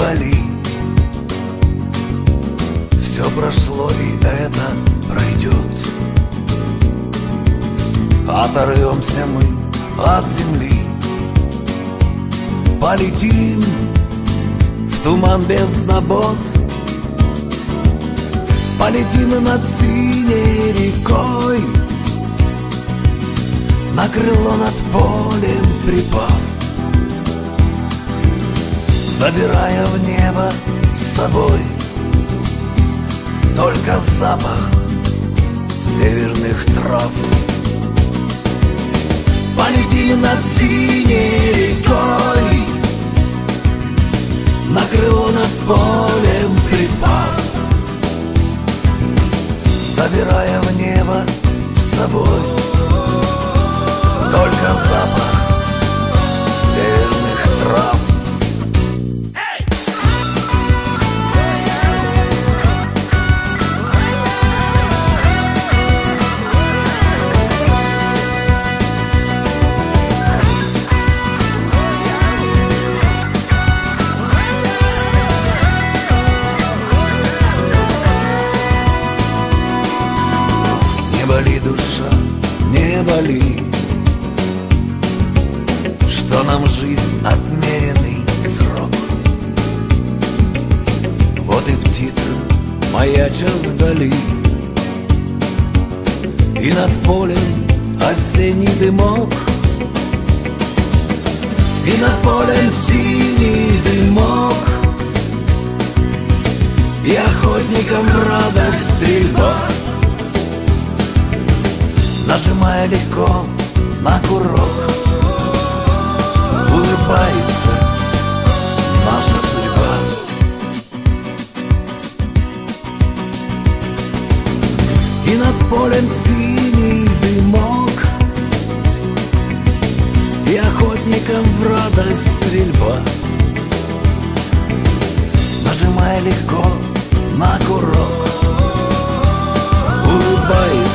Бали Все прошло и это пройдет Оторвемся мы от земли. Полетим в туман без забот. Полетим над синей рекой. На крыло над полем припав. Забирая в небо с собой Только запах северных трав. Полетим над синей рекой На крыло над полем припав. Забирая в небо с собой душа, не боли Что нам жизнь отмеренный срок. Вот и птица маячит вдали И над полем осенний дымок. И над полем синий дымок. И охотникам в радость стрельба Нажимая легко на курок. Улыбается наша судьба. И над полем синий дымок И охотникам в радость стрельба. Нажимая легко на курок. Улыбается